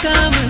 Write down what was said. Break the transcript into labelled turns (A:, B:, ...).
A: come